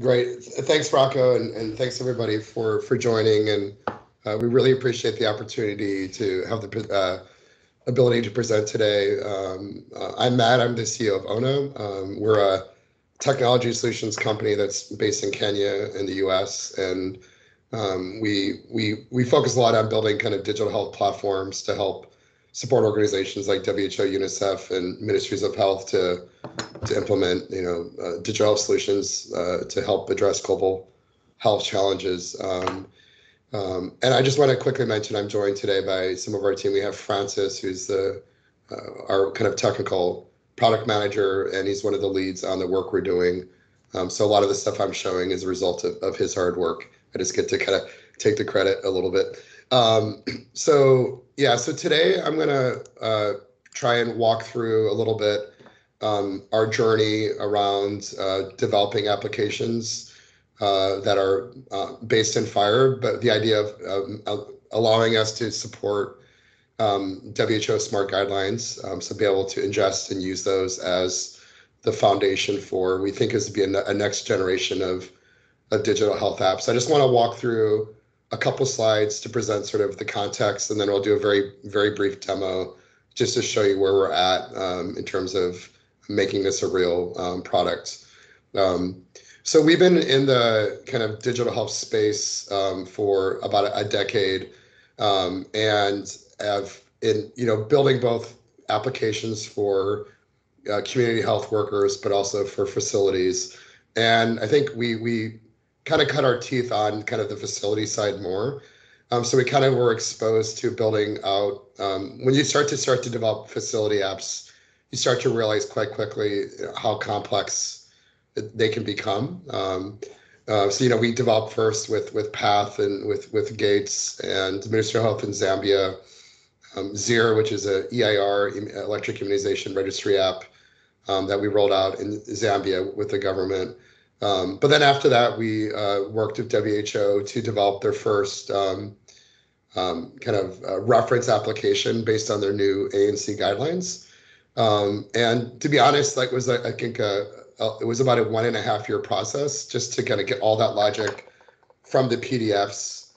Great. Thanks, Rocco, and, and thanks everybody for for joining. And uh, we really appreciate the opportunity to have the uh, ability to present today. Um, uh, I'm Matt. I'm the CEO of Ona. Um, we're a technology solutions company that's based in Kenya in the U.S. and um, we we we focus a lot on building kind of digital health platforms to help support organizations like WHO, UNICEF, and ministries of health to to implement you know uh, digital health solutions uh, to help address global health challenges. Um, um, and I just want to quickly mention I'm joined today by some of our team. We have Francis, who's the uh, our kind of technical product manager, and he's one of the leads on the work we're doing. Um, so a lot of the stuff I'm showing is a result of, of his hard work. I just get to kind of take the credit a little bit. Um, so yeah, so today I'm gonna uh, try and walk through a little bit um, our journey around uh, developing applications uh, that are uh, based in FHIR, but the idea of allowing us to support um, WHO smart guidelines, um, so be able to ingest and use those as the foundation for we think is to be a, a next generation of of digital health apps. I just want to walk through a couple slides to present sort of the context, and then we'll do a very, very brief demo just to show you where we're at um, in terms of making this a real um, product. Um, so we've been in the kind of digital health space um, for about a, decade, um, and have in you know building both applications for uh, community health workers, but also for facilities. And I think we we kind of cut our teeth on kind of the facility side more. Um, so we kind of were exposed to building out. Um, when you start to start to develop facility apps, you start to realize quite quickly how complex they can become. Um, uh, so you know, we developed first with with Path and with with Gates and the Ministry of Health in Zambia, um, ZIR, which is a EIR electric immunization registry app um, that we rolled out in Zambia with the government. Um, but then after that, we uh, worked with WHO to develop their first um, um, kind of uh, reference application based on their new ANC guidelines. Um, and to be honest, like was I think uh, uh, it was about a one and a half year process just to kind of get all that logic from the PDFs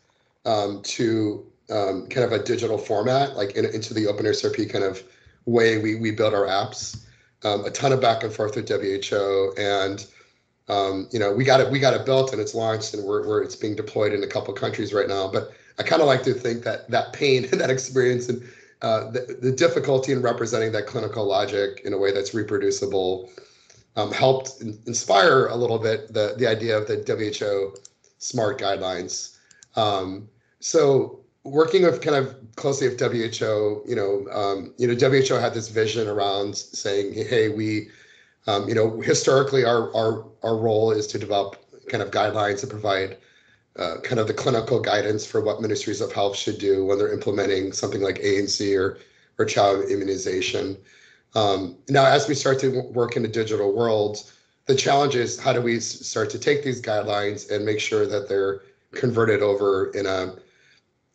um, to um, kind of a digital format, like in, into the OpenSRP kind of way we we build our apps. a ton of back and forth with WHO and um, you know, we got it, we got it built and it's launched and we're, we're it's being deployed in a couple countries right now. But I kind of like to think that that pain and that experience and uh, the, the difficulty in representing that clinical logic in a way that's reproducible um, helped in, inspire a little bit the the idea of the WHO smart guidelines. Um, so working with kind of closely with WHO, you know, um, you know, WHO had this vision around saying, hey, we um, you know, historically, our, our, our role is to develop kind of guidelines and provide uh, kind of the clinical guidance for what ministries of health should do when they're implementing something like ANC or, or child immunization. Um, now, as we start to work in the digital world, the challenge is how do we start to take these guidelines and make sure that they're converted over in a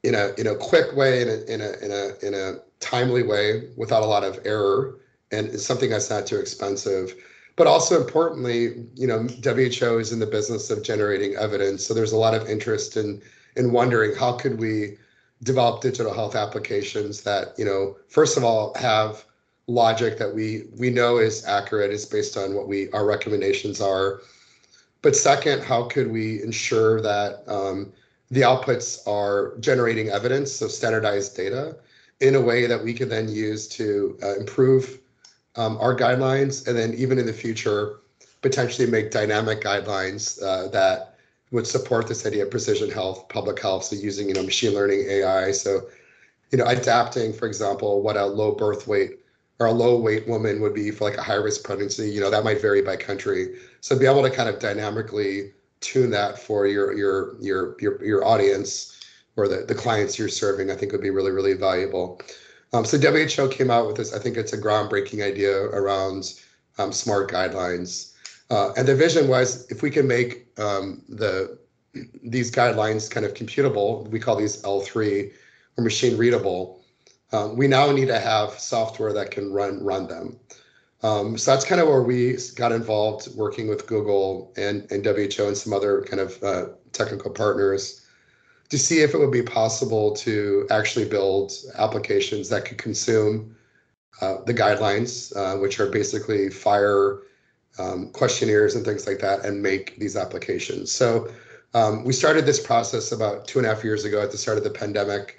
in a in a quick way in a in a in a in a timely way without a lot of error and it's something that's not too expensive. But also importantly, you know, WHO is in the business of generating evidence, so there's a lot of interest in in wondering how could we develop digital health applications that you know, first of all, have logic that we we know is accurate, is based on what we our recommendations are. But second, how could we ensure that um, the outputs are generating evidence, so standardized data, in a way that we can then use to uh, improve um, our guidelines, and then even in the future, potentially make dynamic guidelines uh, that would support this idea of precision health, public health, so using you know machine learning, AI. So, you know, adapting, for example, what a low birth weight or a low weight woman would be for like a high risk pregnancy. You know, that might vary by country. So, be able to kind of dynamically tune that for your your your your your audience or the the clients you're serving, I think would be really really valuable. Um, so WHO came out with this. I think it's a groundbreaking idea around um, smart guidelines, uh, and the vision was if we can make um, the these guidelines kind of computable, we call these L3 or machine readable. Um, we now need to have software that can run run them. Um, so that's kind of where we got involved working with Google and, and WHO and some other kind of uh, technical partners to see if it would be possible to actually build applications that could consume uh, the guidelines, uh, which are basically FHIR um, questionnaires and things like that, and make these applications. So um, we started this process about two and a half years ago at the start of the pandemic.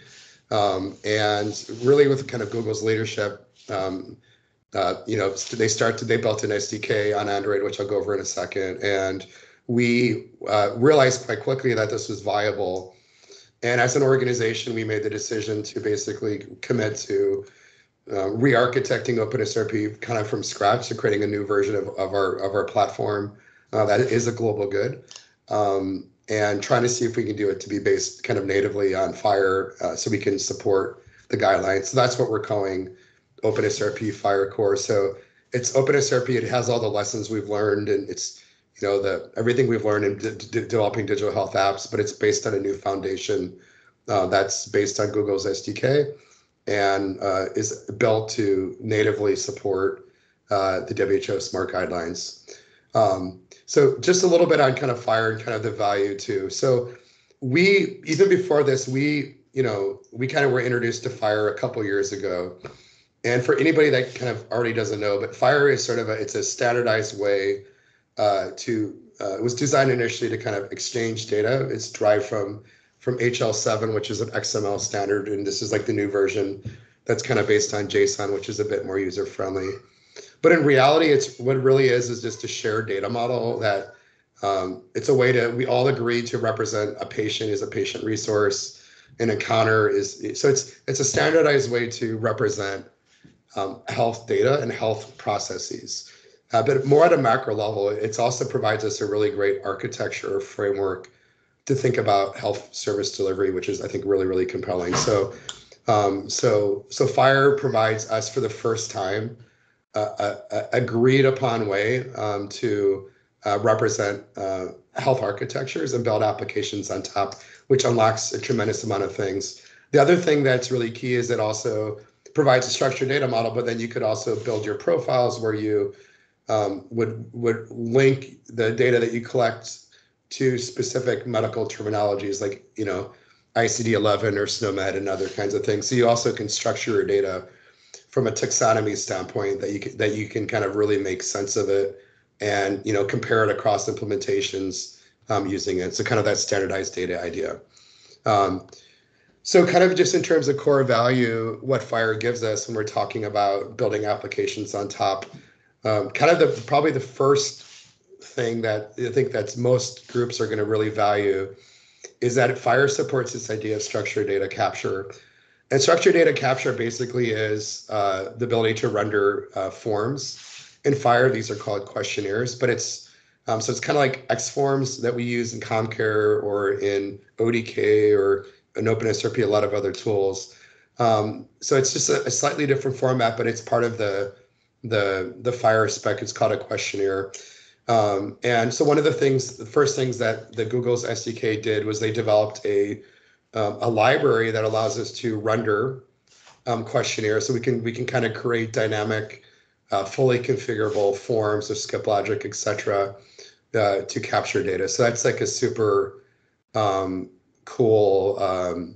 Um, and really with kind of Google's leadership, um, uh, you know, they started, they built an SDK on Android, which I'll go over in a second. And we uh, realized quite quickly that this was viable. And as an organization, we made the decision to basically commit to uh, re-architecting OpenSRP kind of from scratch to creating a new version of, of our of our platform uh, that is a global good. Um, and trying to see if we can do it to be based kind of natively on FHIR, uh, so we can support the guidelines. So that's what we're calling OpenSRP FHIR Core. So it's OpenSRP. It has all the lessons we've learned, and it's you know the everything we've learned in developing digital health apps, but it's based on a new foundation uh, that's based on Google's SDK and uh, is built to natively support uh, the WHO Smart Guidelines. Um, so just a little bit on kind of FHIR and kind of the value too. So we even before this, we you know we kind of were introduced to FHIR a couple years ago. And for anybody that kind of already doesn't know, but FHIR is sort of a it's a standardized way uh, to uh, it was designed initially to kind of exchange data. It's derived from from HL7, which is an XML standard, and this is like the new version that's kind of based on JSON, which is a bit more user friendly. But in reality, it's what it really is is just a shared data model that um, it's a way to we all agree to represent a patient as a patient resource. An encounter is so it's it's a standardized way to represent um, health data and health processes. Uh, but more at a macro level, it also provides us a really great architecture or framework to think about health service delivery, which is I think really really compelling. So um, so so FHIR provides us for the first time a, a agreed upon way um, to uh, represent uh, health architectures and build applications on top, which unlocks a tremendous amount of things. The other thing that's really key is it also provides a structured data model, but then you could also build your profiles where you um, would would link the data that you collect to specific medical terminologies like you know ICD-11 or SNOMED and other kinds of things. So you also can structure your data from a taxonomy standpoint that you can, that you can kind of really make sense of it and you know compare it across implementations um, using it. So kind of that standardized data idea. Um, so kind of just in terms of core value, what FHIR gives us when we're talking about building applications on top, um, kind of the probably the first thing that I think that's most groups are going to really value is that FHIR supports this idea of structured data capture and structured data capture basically is uh, the ability to render uh, forms. In FHIR, these are called questionnaires, but it's um, so it's kind of like X forms that we use in CommCare or in ODK or in OpenSRP, a lot of other tools. Um, so it's just a, a, slightly different format, but it's part of the the the FHIR spec. It's called a questionnaire. Um, and so one of the things, the first things that the Google's SDK did was they developed a um, a library that allows us to render um, questionnaires. So we can we can kind of create dynamic, uh, fully configurable forms of skip logic, et cetera, uh, to capture data. So that's like a super um, cool um,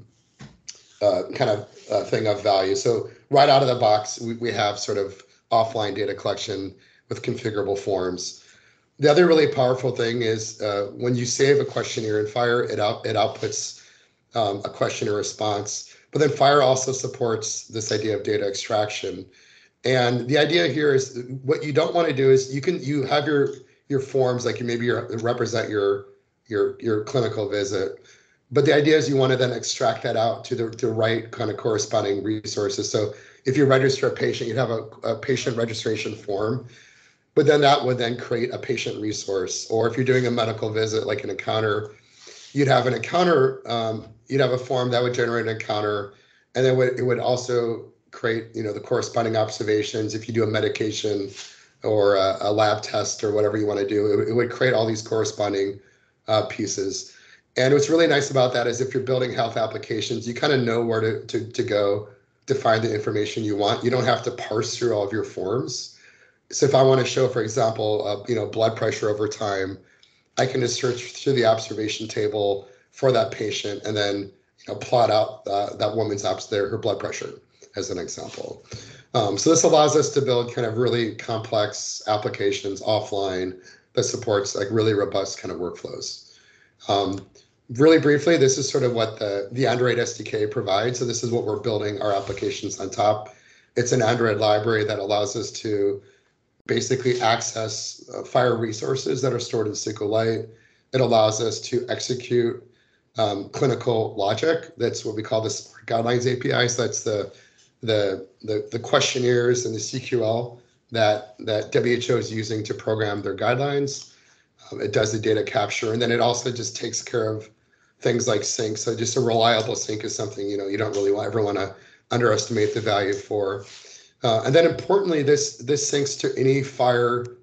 uh, kind of uh, thing of value. So right out of the box, we, we have sort of offline data collection with configurable forms. The other really powerful thing is uh, when you save a questionnaire in FHIR, it out it outputs um, a question or response. But then FHIR also supports this idea of data extraction. And the idea here is what you don't want to do is you can you have your your forms like you maybe your, represent your your your clinical visit. But the idea is you want to then extract that out to the, the right kind of corresponding resources. So if you register a patient, you'd have a, a patient registration form, but then that would then create a patient resource. Or if you're doing a medical visit, like an encounter, you'd have an encounter um, you'd have a form that would generate an encounter, and then it would also create, you know, the corresponding observations. If you do a medication or a, a lab test or whatever you want to do, it, it would create all these corresponding uh, pieces. And what's really nice about that is if you're building health applications, you kind of know where to, to, to go to find the information you want. You don't have to parse through all of your forms. so if I want to show, for example, uh, you know, blood pressure over time, I can just search through the observation table for that patient and then you know, plot out uh, that woman's apps there, her blood pressure, as an example. Um, so this allows us to build kind of really complex applications offline that supports like really robust kind of workflows. Um, really briefly, this is sort of what the, the Android SDK provides. So this is what we're building our applications on top. It's an Android library that allows us to basically access uh, FHIR resources that are stored in SQLite. It allows us to execute um, clinical logic. That's what we call the Guidelines API. So that's the the the, the questionnaires and the CQL that that WHO is using to program their guidelines. Um, it does the data capture, and then it also just takes care of things like sync. So just a reliable sync is something you know you don't really ever want to underestimate the value for. Uh, and then importantly, this this syncs to any FHIR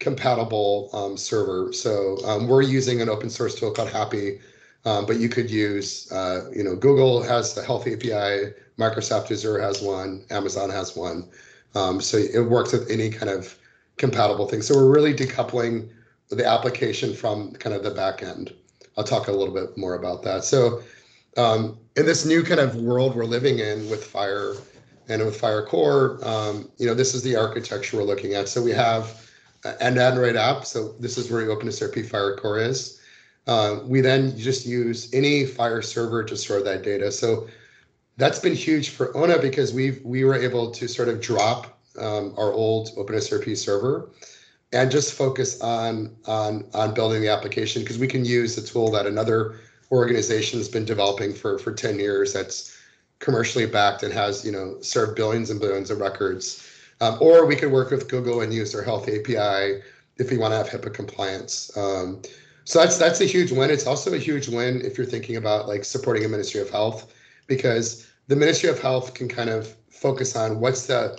compatible um, server. So um, we're using an open source tool called HAPI, um, but you could use, uh, you know, Google has the Health API, Microsoft Azure has one, Amazon has one. Um, so it works with any kind of compatible thing. So we're really decoupling the application from kind of the back end. I'll talk a little bit more about that. So um, in this new kind of world we're living in with FHIR and with FHIR Core, um, you know, this is the architecture we're looking at. So we have an Android app. So this is where OpenSRP FHIR Core is. Uh, we then just use any FHIR server to store that data. So that's been huge for ONA because we we were able to sort of drop um, our old OpenSRP server and just focus on on on building the application because we can use the tool that another organization has been developing for for 10 years that's commercially backed and has you know served billions and billions of records. Um, or we could work with google and use their health api if we want to have hipaa compliance. Um, so that's that's a huge win. It's also a huge win if you're thinking about like supporting a ministry of health because the ministry of health can kind of focus on what's the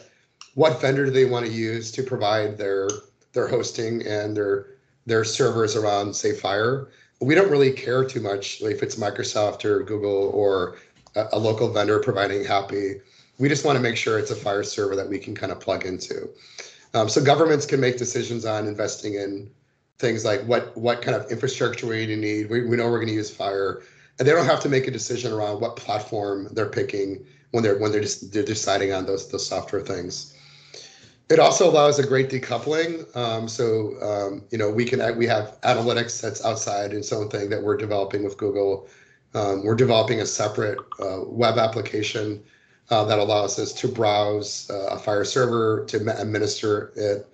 what vendor do they want to use to provide their their hosting and their their servers around say FHIR. we don't really care too much if it's microsoft or google or a, a local vendor providing HAPI. we just want to make sure it's a FHIR server that we can kind of plug into um, so governments can make decisions on investing in things like what what kind of infrastructure we need we, we know we're going to use FHIR, and they don't have to make a decision around what platform they're picking when they're when they're just they're deciding on those those software things it also allows a great decoupling. Um, so um, you know we can we have analytics that's outside its own thing that we're developing with Google. Um, we're developing a separate uh, web application uh, that allows us to browse uh, a FHIR server to administer it.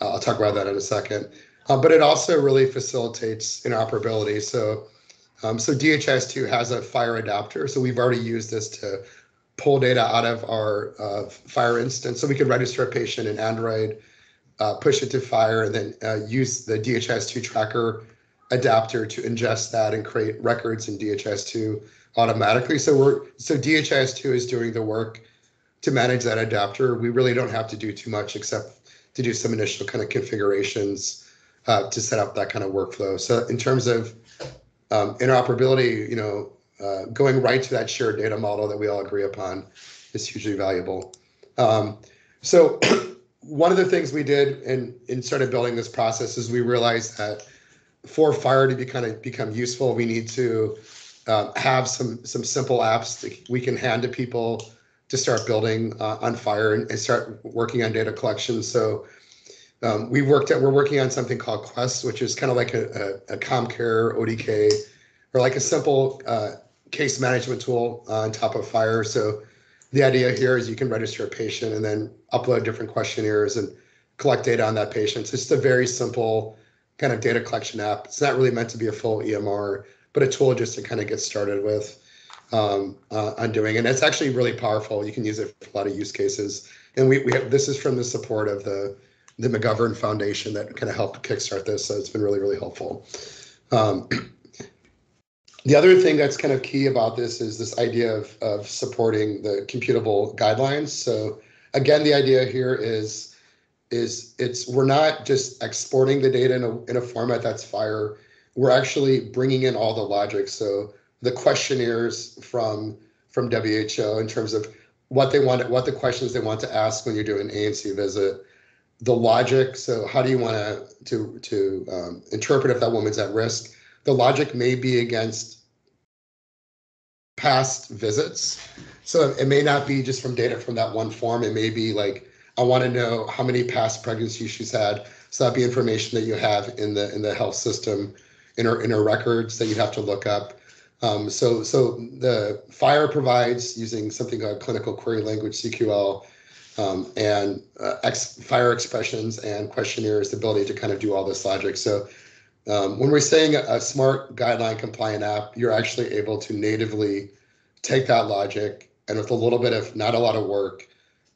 Uh, I'll talk about that in a second. Uh, but it also really facilitates interoperability. So um, so DHIS2 has a FHIR adapter. So we've already used this to pull data out of our uh, FHIR instance. So we could register a patient in Android, uh, push it to FHIR, and then uh, use the DHIS2 tracker adapter to ingest that and create records in DHIS2 automatically. So we're so DHIS2 is doing the work to manage that adapter. We really don't have to do too much except to do some initial kind of configurations uh, to set up that kind of workflow. So in terms of um, interoperability, you know, uh, going right to that shared data model that we all agree upon is hugely valuable. Um, so one of the things we did in, in started building this process is we realized that for FHIR to be kind of become useful, we need to uh, have some some simple apps that we can hand to people to start building uh, on FHIR and, and, start working on data collection. So um, we worked at we're working on something called Quest, which is kind of like a, a, a CommCare ODK or like a simple uh, case management tool uh, on top of FHIR. So the idea here is you can register a patient and then upload different questionnaires and collect data on that patient. So it's just a very simple kind of data collection app. It's not really meant to be a full EMR, but a tool just to kind of get started with um, uh, on doing. And it's actually really powerful. You can use it for a lot of use cases. And we, we have, this is from the support of the the McGovern Foundation that kind of helped kickstart this. So it's been really, really helpful. Um, the other thing that's kind of key about this is this idea of, of supporting the computable guidelines. So again, the idea here is is it's we're not just exporting the data in a, in a format that's FHIR. We're actually bringing in all the logic. So the questionnaires from from WHO in terms of what they want, what the questions they want to ask when you're doing an ANC visit, the logic. So how do you want to to to um, interpret if that woman's at risk? The logic may be against past visits. So it may not be just from data from that one form. It may be like I want to know how many past pregnancies she's had. So that'd be information that you have in the in the health system, in her in her records that you'd have to look up. Um, so so the FHIR provides using something called clinical query language CQL um, and uh, FHIR expressions and questionnaires the ability to kind of do all this logic. So um, when we're saying a, smart guideline compliant app, you're actually able to natively take that logic and with a little bit of not a lot of work,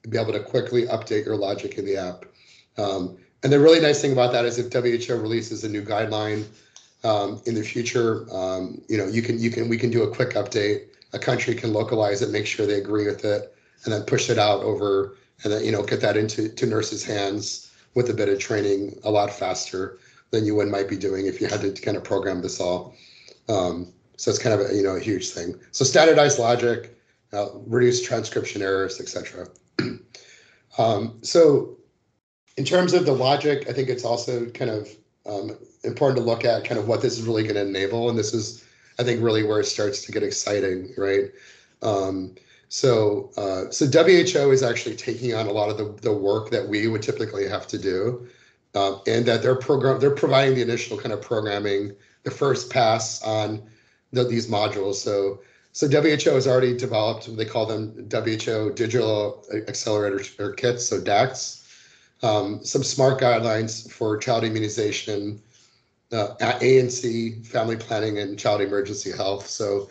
be able to quickly update your logic in the app. Um, and the really nice thing about that is if WHO releases a new guideline um, in the future, um, you know, you can you can we can do a quick update. A country can localize it, make sure they agree with it, and then push it out over and then you know get that into to nurses' hands with a bit of training a lot faster than you would might be doing if you had to kind of program this all. Um, so it's kind of a, you know a huge thing. So standardized logic, uh, reduce transcription errors, etc. um, so in terms of the logic, I think it's also kind of um, important to look at kind of what this is really going to enable, and this is I think really where it starts to get exciting, right? Um, so, uh, so WHO is actually taking on a lot of the, the work that we would typically have to do, uh, and that they're program they're providing the initial kind of programming, the first pass on the, these modules. So, so WHO has already developed. They call them WHO Digital Accelerator or Kits, so DAKs. Um, some smart guidelines for child immunization, uh, ANC, family planning, and child emergency health. So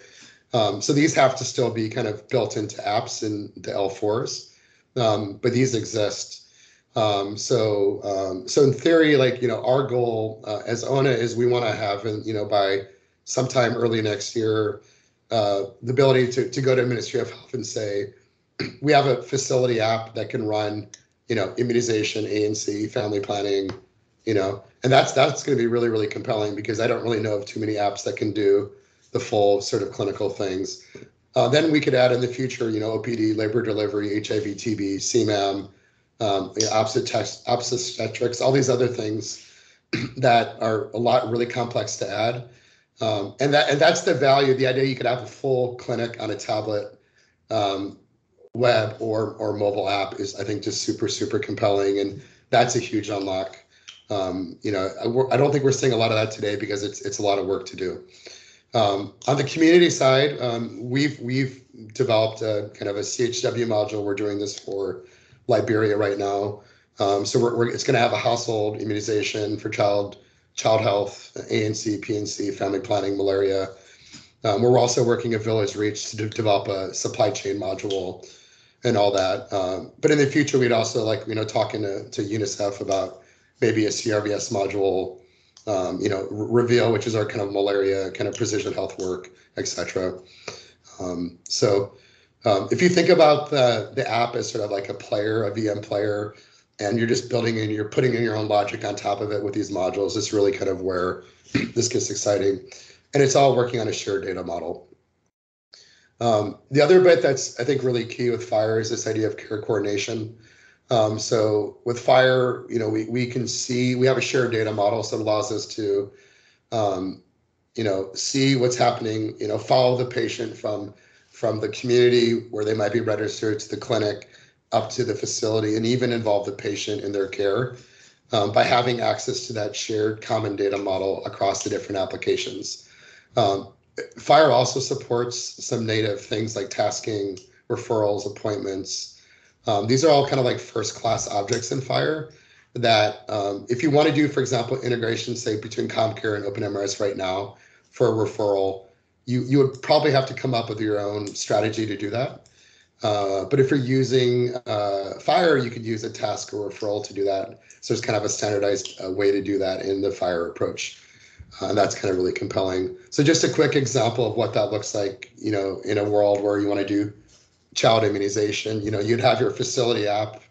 um, so these have to still be kind of built into apps in the L4s, um, but these exist. Um, so um, so in theory, like you know, our goal uh, as ONA is we want to have, and you know, by sometime early next year, uh, the ability to to go to Ministry of Health and say, we have a facility app that can run, you know, immunization, ANC, family planning, you know, and that's that's going to be really really compelling because I don't really know of too many apps that can do the full sort of clinical things. Uh, then we could add in the future, you know, OPD, labor delivery, HIV, TB, CMAM, um, you know, obstetrics, all these other things that are a lot really complex to add. Um, and that and that's the value. The idea you could have a full clinic on a tablet, um, web or or mobile app is I think just super super compelling, and that's a huge unlock. Um, you know, I, I, don't think we're seeing a lot of that today because it's it's a lot of work to do. Um, on the community side, um, we've we've developed a kind of a CHW module. We're doing this for Liberia right now. Um, so we're, we're it's going to have a household immunization for child child health, ANC, PNC, family planning, malaria. Um, we're also working at Village Reach to develop a supply chain module and all that. Um, but in the future, we'd also like you know talking to, to UNICEF about maybe a CRVS module um, you know, Reveal, which is our kind of malaria, kind of precision health work, etc. Um, so um, if you think about the the app as sort of like a player, a VM player, and you're just building and you're putting in your own logic on top of it with these modules, it's really kind of where this gets exciting. And it's all working on a shared data model. Um, the other bit that's I think really key with FHIR is this idea of care coordination. Um, so with FHIR, you know, we, we can see, we have a shared data model, so it allows us to, um, you know, see what's happening, you know, follow the patient from, from the community where they might be registered to the clinic up to the facility and even involve the patient in their care um, by having access to that shared common data model across the different applications. Um, also supports some native things like tasking, referrals, appointments, um, these are all kind of like first class objects in FHIR that um, if you want to do, for example, integration, say between CommCare and OpenMRS right now for a referral, you, you would probably have to come up with your own strategy to do that. Uh, but if you're using uh, FHIR, you could use a task or referral to do that. So there's kind of a standardized uh, way to do that in the FHIR approach. Uh, and that's kind of really compelling. So just a quick example of what that looks like, you know, in a world where you want to do child immunization. You know, you'd have your facility app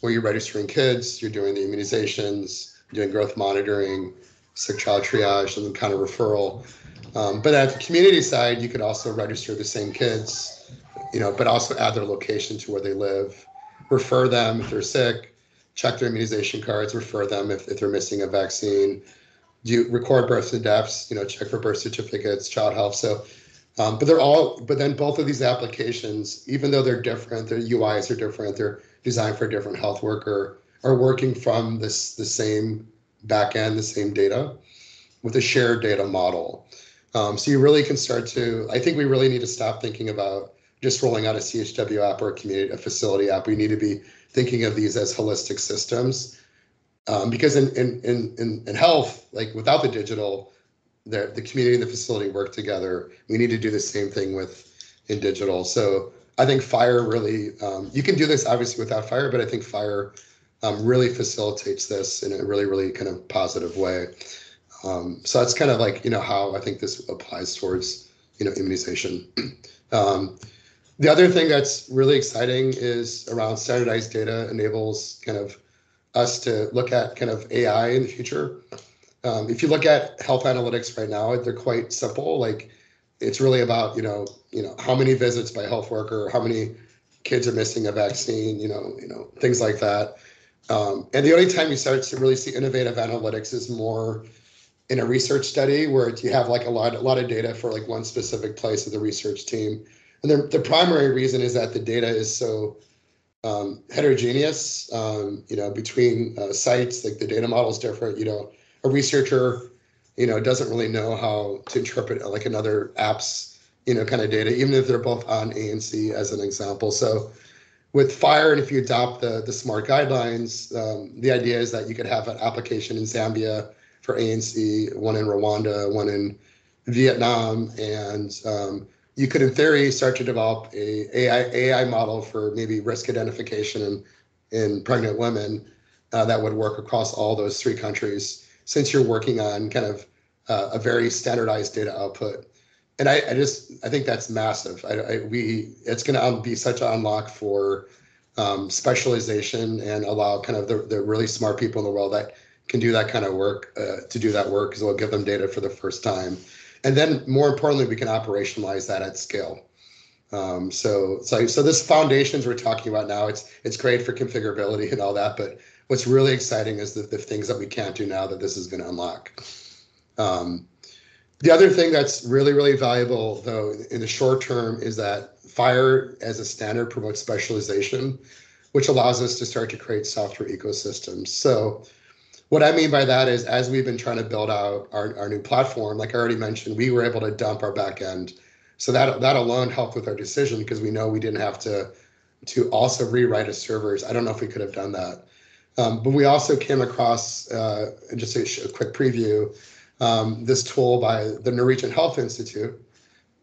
where you're registering kids, you're doing the immunizations, doing growth monitoring, sick child triage, and kind of referral. Um, but at the community side, you could also register the same kids, you know, but also add their location to where they live, refer them if they're sick, check their immunization cards, refer them if, if they're missing a vaccine, do record births and deaths, you know, check for birth certificates, child health. So, um, but they're all, but then both of these applications, even though they're different, their UIs are different, they're designed for a different health worker, are working from this the same backend, the same data, with a shared data model. Um, so you really can start to. I think we really need to stop thinking about just rolling out a CHW app or a community, a facility app. We need to be thinking of these as holistic systems. Um, because in, in, in, in health, like without the digital, the, the community and the facility work together. We need to do the same thing with in digital. So I think FHIR really, um, you can do this obviously without FHIR, but I think FHIR um, really facilitates this in a really, really kind of positive way. Um, so that's kind of like, you know, how I think this applies towards, you know, immunization. Um, the other thing that's really exciting is around standardized data enables kind of us to look at kind of AI in the future. Um, if you look at health analytics right now, they're quite simple. Like it's really about you know you know how many visits by health worker, how many kids are missing a vaccine, you know you know things like that. Um, and the only time you start to really see innovative analytics is more in a research study where you have like a lot a lot of data for like one specific place of the research team and the, the primary reason is that the data is so um, heterogeneous, um, you know, between uh, sites, like the data model is different. You know, a researcher, you know, doesn't really know how to interpret like another app's, you know, kind of data, even if they're both on ANC as an example. So with FHIR and if you adopt the, the SMART guidelines, um, the idea is that you could have an application in Zambia for ANC, one in Rwanda, one in Vietnam, and um, you could, in theory, start to develop a AI, AI model for maybe risk identification in, in pregnant women uh, that would work across all those three countries since you're working on kind of uh, a very standardized data output. And I, I just I think that's massive. I, I we it's going to be such an unlock for um, specialization and allow kind of the, the really smart people in the world that can do that kind of work uh, to do that work because it'll give them data for the first time and then more importantly, we can operationalize that at scale. Um, so, so, so this foundations we're talking about now, it's it's great for configurability and all that, but what's really exciting is the, the things that we can't do now that this is going to unlock. Um, the other thing that's really, really valuable, though, in the short term, is that FHIR as a standard promotes specialization, which allows us to start to create software ecosystems. So what I mean by that is, as we've been trying to build out our, our new platform, like I already mentioned, we were able to dump our back end. So that that alone helped with our decision because we know we didn't have to to also rewrite a servers. I don't know if we could have done that. Um, but we also came across, uh, just a, a, quick preview, um, this tool by the Norwegian Health Institute.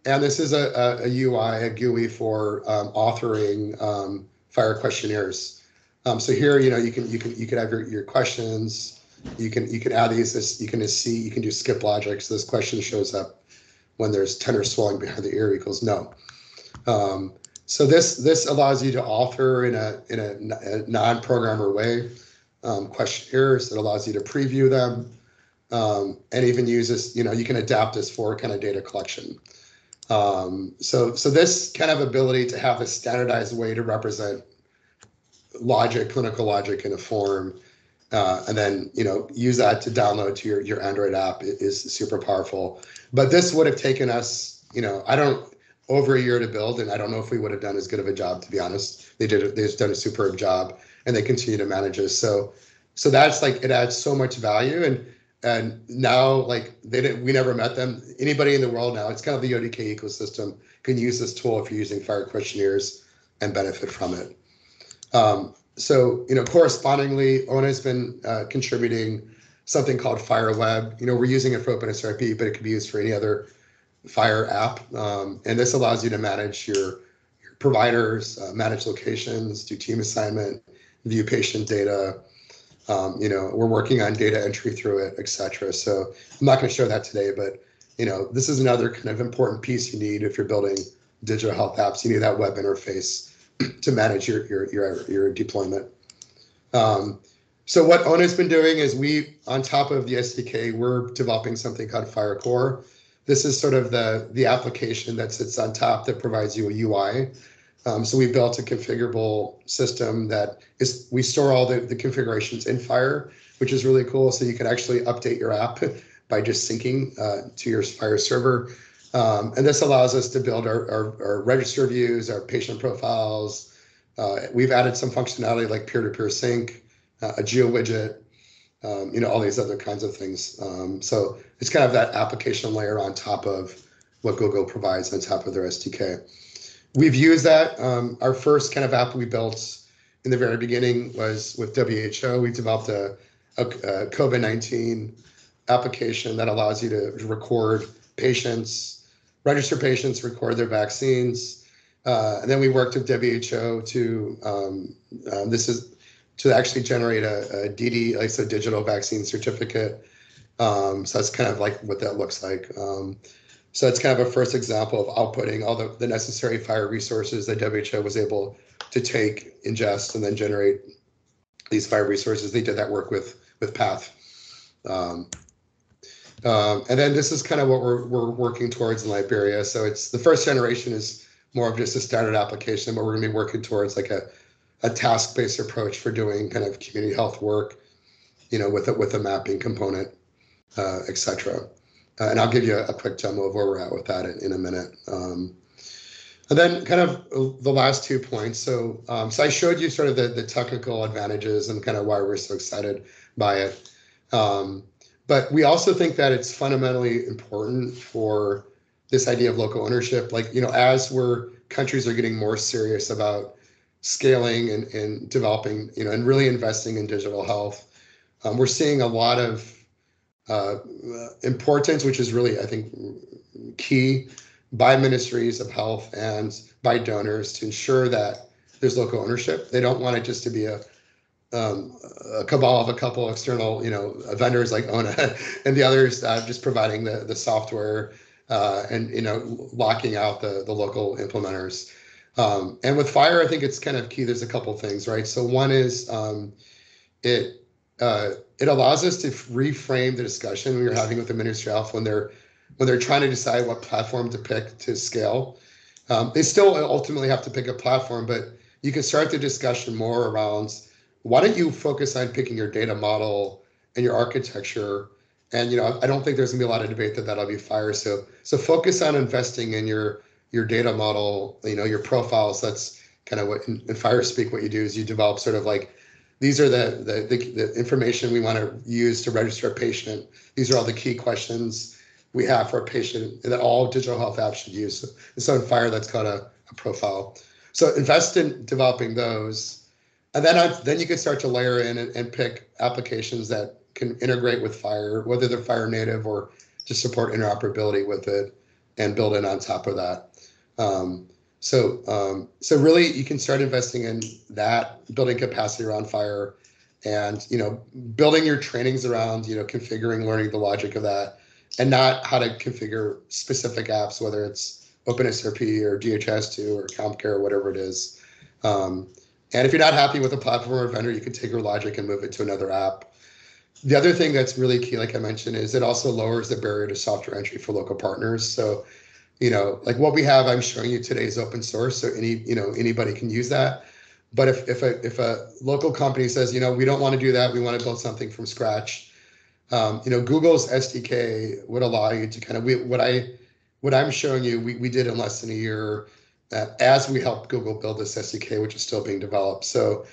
And this is a, a, a UI, a GUI for um, authoring um, FHIR questionnaires. Um, so here, you know, you can you can you can have your, your questions. You can you can add these. This you can just see you can do skip logic. So this question shows up when there's tenor swelling behind the ear equals no. Um, so this this allows you to author in a in a, a non-programmer way um, questionnaires. It allows you to preview them um, and even use this. You know, you can adapt this for kind of data collection. Um, so so this kind of ability to have a standardized way to represent logic, clinical logic in a form, uh, and then you know use that to download to your your Android app is super powerful. But this would have taken us, you know, I don't over a year to build, and I don't know if we would have done as good of a job. To be honest, they did. They've done a superb job, and they continue to manage this. So, so that's like it adds so much value, and and now like they didn't. We never met them. Anybody in the world now, it's kind of the ODK ecosystem can use this tool if you're using FHIR questionnaires and benefit from it. Um, so, you know, correspondingly, ONA has been uh, contributing something called FHIR Web. You know, we're using it for OpenSRP, but it could be used for any other FHIR app. Um, and this allows you to manage your, your providers, uh, manage locations, do team assignment, view patient data. Um, you know, we're working on data entry through it, et cetera. So I'm not going to show that today, but you know, this is another kind of important piece you need if you're building digital health apps. You need that web interface to manage your your your, your deployment. Um, so what ONA's been doing is we, on top of the SDK, we're developing something called FHIR Core. This is sort of the the application that sits on top that provides you a UI. Um, so we built a configurable system that is we store all the, the configurations in FHIR, which is really cool. So you can actually update your app by just syncing uh, to your FHIR server. Um, and this allows us to build our, our, our register views, our patient profiles. Uh, we've added some functionality like peer-to-peer sync, uh, a geo widget, um, you know, all these other kinds of things. Um, so it's kind of that application layer on top of what Google provides on top of their SDK. We've used that. Um, our first kind of app we built in the very beginning was with WHO. We developed a, a, a COVID 19 application that allows you to record patients, register patients, record their vaccines. Uh, and then we worked with WHO to, um, um, this is to actually generate a, a DD, like a digital vaccine certificate. Um, so that's kind of like what that looks like. Um, so it's kind of a first example of outputting all the, the necessary FHIR resources that WHO was able to take, ingest, and then generate these FHIR resources. They did that work with with PATH. Um, um, and then this is kind of what we're, we're working towards in Liberia. So it's the first generation is more of just a standard application, but we're going to be working towards like a, a task-based approach for doing kind of community health work, you know, with a, with a mapping component, uh, et cetera. Uh, and I'll give you a, a, quick demo of where we're at with that in, in a minute. Um, and then kind of the last two points. So, um, so I showed you sort of the, the technical advantages and kind of why we're so excited by it. Um, but we also think that it's fundamentally important for this idea of local ownership. Like, you know, as we're countries are getting more serious about scaling and, and developing, you know, and really investing in digital health, um, we're seeing a lot of uh, importance, which is really, I think, key by ministries of health and by donors to ensure that there's local ownership. They don't want it just to be a, um, a cabal of a couple external, you know, vendors like Ona and the others uh, just providing the the software uh, and you know locking out the the local implementers. Um, and with FHIR, I think it's kind of key. There's a couple things, right? So one is um, it uh, it allows us to reframe the discussion we are having with the Ministry of Health when they're when they're trying to decide what platform to pick to scale. Um, they still ultimately have to pick a platform, but you can start the discussion more around why don't you focus on picking your data model and your architecture and you know i don't think there's going to be a lot of debate that that'll be FHIR so so focus on investing in your your data model you know your profiles that's kind of what in, in FHIR speak what you do is you develop sort of like these are the, the, the, the information we want to use to register a patient. These are all the key questions we have for a patient that all digital health apps should use. And so in FHIR, that's called a, a profile. So invest in developing those. And then, I, then you can start to layer in and, and pick applications that can integrate with FHIR, whether they're FHIR native or just support interoperability with it and build in on top of that. Um, so, um, so really, you can start investing in that, building capacity around FHIR, and you know, building your trainings around you know, configuring, learning the logic of that, and not how to configure specific apps, whether it's OpenSRP or DHIS2 or CommCare or whatever it is. Um, and if you're not happy with a platform or vendor, you can take your logic and move it to another app. The other thing that's really key, like I mentioned, is it also lowers the barrier to software entry for local partners. So you know, like what we have, I'm showing you today is open source, so any, you know, anybody can use that. But if if a if a local company says, you know, we don't want to do that, we want to build something from scratch, um, you know, Google's SDK would allow you to kind of we, what I what I'm showing you, we we did in less than a year, as we help Google build this SDK, which is still being developed. So,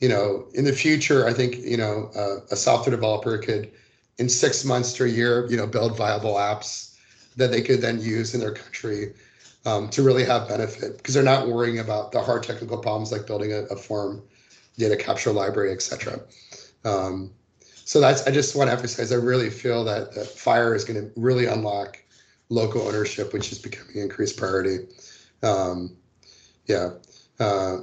you know, in the future, I think you know uh, a software developer could, in six months to a year, you know, build viable apps that they could then use in their country um, to really have benefit because they're not worrying about the hard technical problems like building a, a form data capture library, etc. Um, so that's I just want to emphasize. I really feel that, that FHIR is going to really unlock local ownership, which is becoming increased priority. Um, yeah, uh,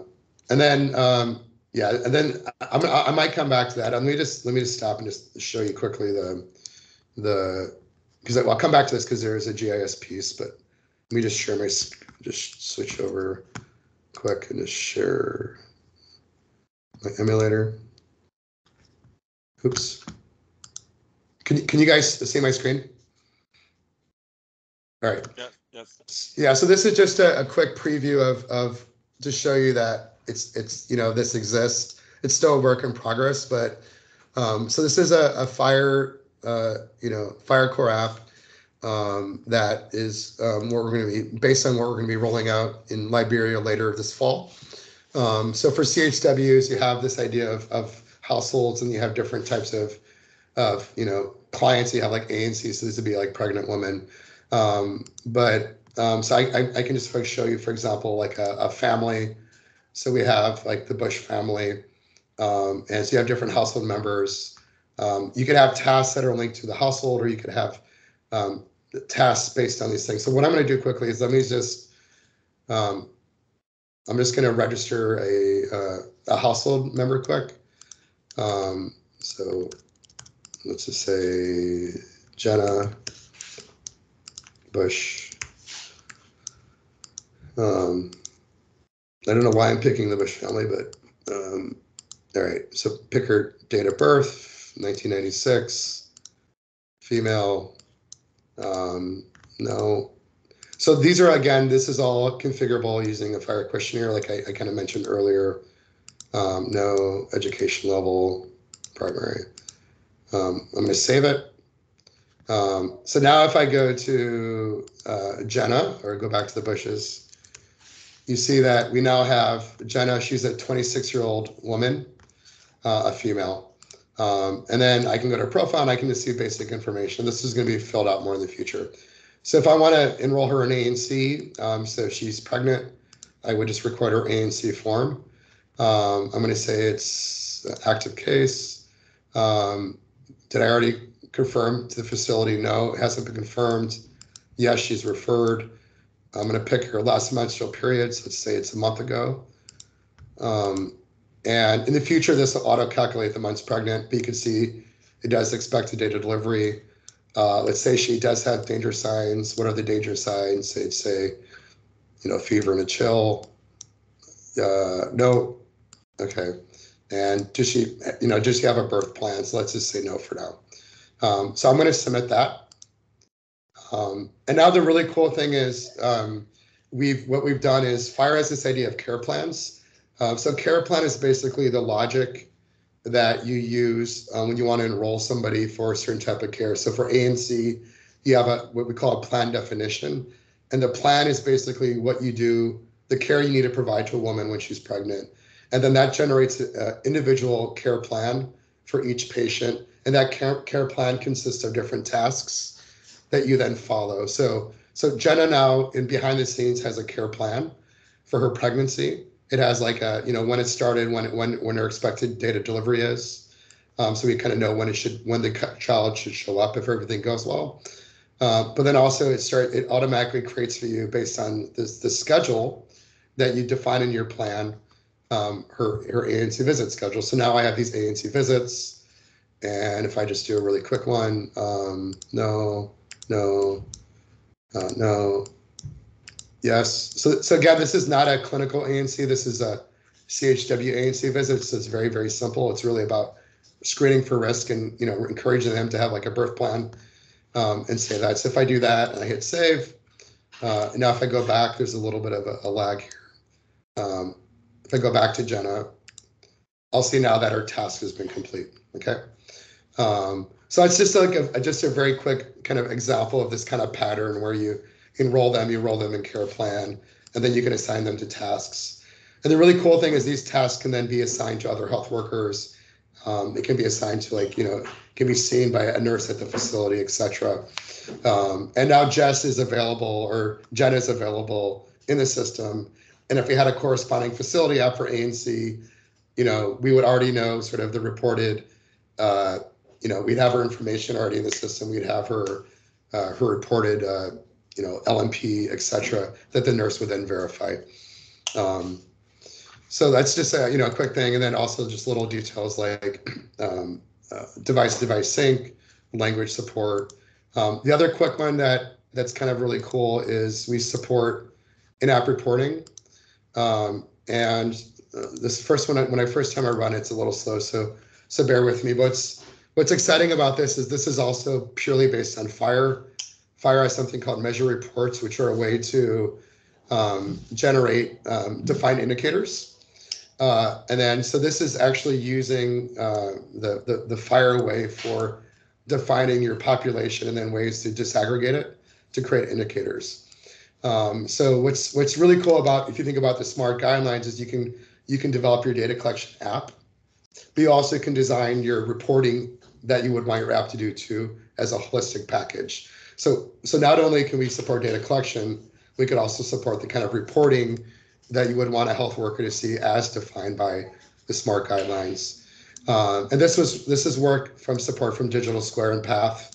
and then um, yeah, and then I'm, I might come back to that. Let me just let me just stop and just show you quickly the the because I'll come back to this because there is a GIS piece, but let me just share my, just switch over quick and just share my emulator. Oops. Can, can you guys see my screen? All right. Yeah, yes. Yeah, so this is just a, a quick preview of, of to show you that it's it's you know this exists. It's still a work in progress, but um, so this is a, a FHIR uh, you know FHIR core app um, that is um, what we're going to be based on what we're going to be rolling out in Liberia later this fall. Um, so for CHWs, you have this idea of, of households, and you have different types of of you know clients. You have like ANC, so this would be like pregnant women. Um, but um, so I, I, I, can just show you, for example, like a, a family. So we have like the Bush family, um, and so you have different household members. Um, you could have tasks that are linked to the household, or you could have um, tasks based on these things. So what I'm going to do quickly is let me just, um, I'm just going to register a, uh, a household member quick. Um, so let's just say Jenna Bush. Um, I don't know why I'm picking the Bush family, but um, all right. So pick her date of birth, 1996, female. Um, no. So these are again, this is all configurable using a FHIR questionnaire, like I, I kind of mentioned earlier. Um, no education level, primary. Um, I'm going to save it. Um, so now if I go to uh, Jenna or go back to the bushes, you see that we now have Jenna. She's a 26 year old woman, uh, a female. Um, and then I can go to her profile and I can just see basic information. This is going to be filled out more in the future. So if I want to enroll her in ANC, um, so she's pregnant, I would just record her ANC form. Um, I'm going to say it's active case. Um, did I already confirm to the facility? No, it hasn't been confirmed. Yes, she's referred. I'm going to pick her last menstrual period. So let's say it's a month ago. Um, and in the future, this will auto calculate the months pregnant, but you can see it does expect a date of delivery. Uh, let's say she does have danger signs. What are the danger signs? They'd say, you know, fever and a chill. Uh, no. Okay. And does she, you know, does she have a birth plan? So let's just say no for now. Um, so I'm going to submit that. Um, and now the really cool thing is um, we've what we've done is FHIR has this idea of care plans. Uh, so care plan is basically the logic that you use um, when you want to enroll somebody for a certain type of care. So for ANC, you have a what we call a plan definition, and the plan is basically what you do, the care you need to provide to a woman when she's pregnant. And then that generates an individual care plan for each patient. And that care, care plan consists of different tasks that you then follow. So, so Jenna now in behind the scenes has a care plan for her pregnancy. It has like a, you know, when it started, when it, when when her expected date of delivery is. Um, so we kind of know when it should, when the child should show up if everything goes well. Uh, but then also it start it automatically creates for you based on this the schedule that you define in your plan um, her her ANC visit schedule. So now I have these ANC visits, and if I just do a really quick one, um, no, no, uh, no, yes. So so again, this is not a clinical ANC. This is a CHW ANC visit. So it's very very simple. It's really about screening for risk and you know encouraging them to have like a birth plan um, and say that. So if I do that and I hit save, uh, now if I go back, there's a little bit of a, a lag here. Um, if I go back to Jenna, I'll see now that her task has been complete. Okay. Um, so it's just like a, just a very quick kind of example of this kind of pattern where you enroll them, you roll them in care plan, and then you can assign them to tasks. And the really cool thing is these tasks can then be assigned to other health workers. Um, it can be assigned to like, you know, can be seen by a nurse at the facility, etc. Um, and now Jess is available or Jen is available in the system and if we had a corresponding facility app for ANC, you know, we would already know sort of the reported, uh, you know, we'd have her information already in the system. We'd have her uh, her reported, uh, you know, LMP, et cetera, that the nurse would then verify. Um, so that's just a you know a quick thing, and then also just little details like um, uh, device device sync, language support. Um, the other quick one that that's kind of really cool is we support in-app reporting. Um, and uh, this first one, when I first time I run, it's a little slow, so so bear with me. What's what's exciting about this is this is also purely based on FHIR. FHIR has something called measure reports, which are a way to um, generate um, defined indicators. Uh, and then, so this is actually using uh, the, the, the FHIR way for defining your population and then ways to disaggregate it to create indicators. Um, so what's what's really cool about if you think about the smart guidelines is you can you can develop your data collection app, but you also can design your reporting that you would want your app to do too as a holistic package. So so not only can we support data collection, we could also support the kind of reporting that you would want a health worker to see as defined by the smart guidelines. Uh, and this was this is work from support from Digital Square and Path.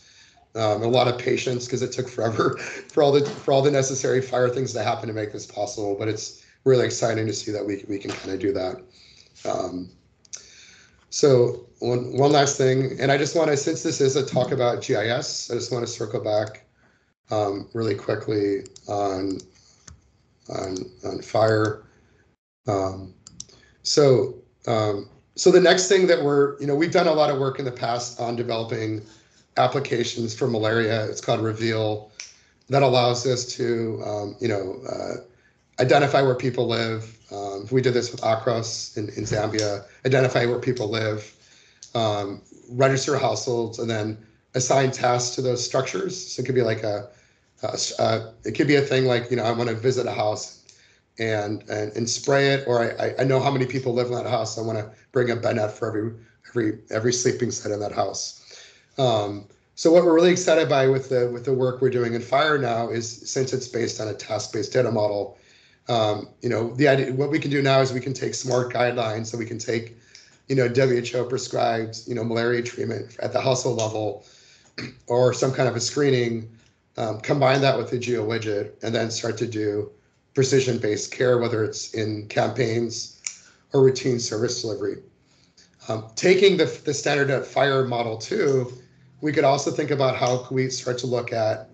Um, a lot of patience because it took forever for all the for all the necessary FHIR things to happen to make this possible. But it's really exciting to see that we we can kind of do that. Um, so one one last thing, and I just want to since this is a talk about GIS, I just want to circle back um, really quickly on on on FHIR. Um, so um, so the next thing that we're you know we've done a lot of work in the past on developing applications for malaria. It's called Reveal. That allows us to, um, you know, uh, identify where people live. Um, we did this with Akros in, in Zambia. Identify where people live, um, register households, and then assign tasks to those structures. So it could be like a, a, a it could be a thing like you know I want to visit a house and and, and spray it, or I, I know how many people live in that house. I want to bring a bed net for every every every sleeping set in that house. Um, so what we're really excited by with the with the work we're doing in FHIR now is since it's based on a task-based data model, um, you know, the idea what we can do now is we can take smart guidelines, so we can take, you know, WHO prescribed, you know, malaria treatment at the household level, or some kind of a screening, um, combine that with the Geo widget, and then start to do precision-based care, whether it's in campaigns or routine service delivery. Um, taking the the standard FHIR model too we could also think about how we start to look at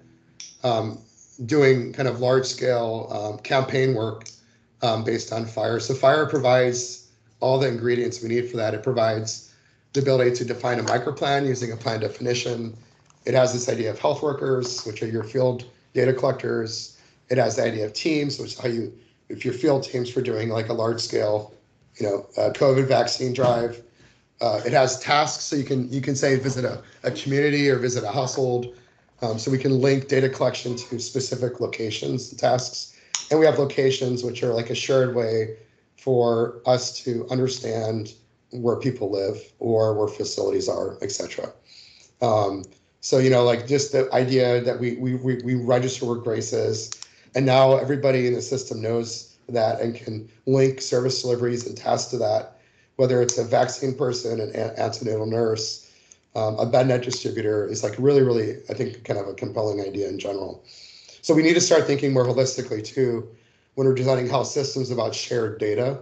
um, doing kind of large scale um, campaign work um, based on FHIR. So FHIR provides all the ingredients we need for that. It provides the ability to define a microplan using a plan definition. It has this idea of health workers, which are your field data collectors. It has the idea of teams, which is how you, if your field teams for doing like a large scale, you know, COVID vaccine drive, uh, it has tasks, so you can you can say visit a, a community or visit a household. Um, so we can link data collection to specific locations, and tasks, and we have locations which are like a shared way for us to understand where people live or where facilities are, etc. Um, so you know, like just the idea that we we we, we register where Grace is, and now everybody in the system knows that and can link service deliveries and tasks to that whether it's a vaccine person, an antenatal nurse, um, a bednet distributor is like really, really, I think, kind of a compelling idea in general. So we need to start thinking more holistically too when we're designing health systems about shared data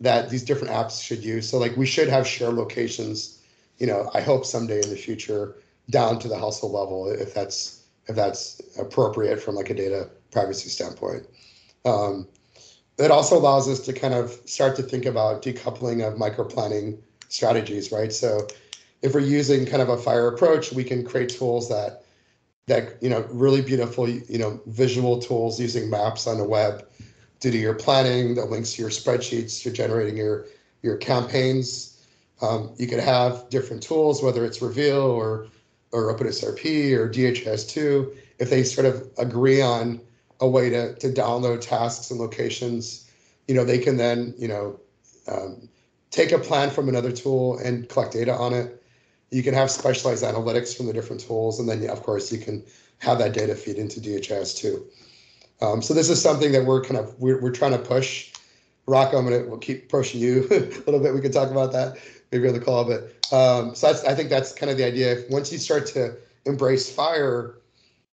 that these different apps should use. So like we should have shared locations, you know, I hope someday in the future down to the household level if that's if that's appropriate from like a data privacy standpoint. Um, it also allows us to kind of start to think about decoupling of microplanning strategies, right? So if we're using kind of a FHIR approach, we can create tools that that you know really beautiful you know visual tools using maps on the web to do your planning that links to your spreadsheets you're generating your your campaigns um, you could have different tools whether it's reveal or or OpenSRP or DHIS2 if they sort of agree on a way to, to download tasks and locations. You know, they can then, you know, um, take a plan from another tool and collect data on it. You can have specialized analytics from the different tools, and then of course you can have that data feed into DHIS2. Um, so this is something that we're kind of we're, we're trying to push. Rocco, I'm gonna we'll keep pushing you a little bit. We can talk about that maybe on the call, but um, so I think that's kind of the idea. Once you start to embrace FHIR,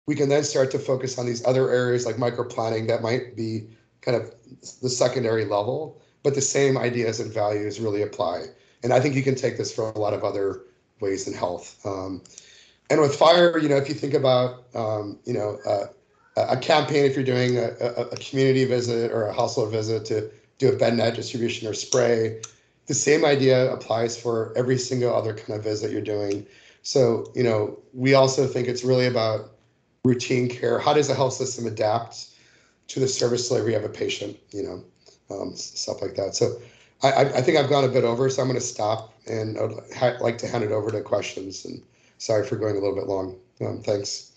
we can then start to focus on these other areas like microplanning that might be kind of the secondary level, but the same ideas and values really apply. And I think you can take this for a lot of other ways in health. Um, and with FHIR, you know, if you think about, um, you know, uh, a campaign, if you're doing a, a, a, community visit or a household visit to do a bed net distribution or spray, the same idea applies for every single other kind of visit you're doing. So, you know, we also think it's really about routine care? How does the health system adapt to the service delivery of a patient, you know, um, stuff like that. So I, I, think I've gone a bit over, so I'm going to stop and I'd like to hand it over to questions. And sorry for going a little bit long. Um, thanks.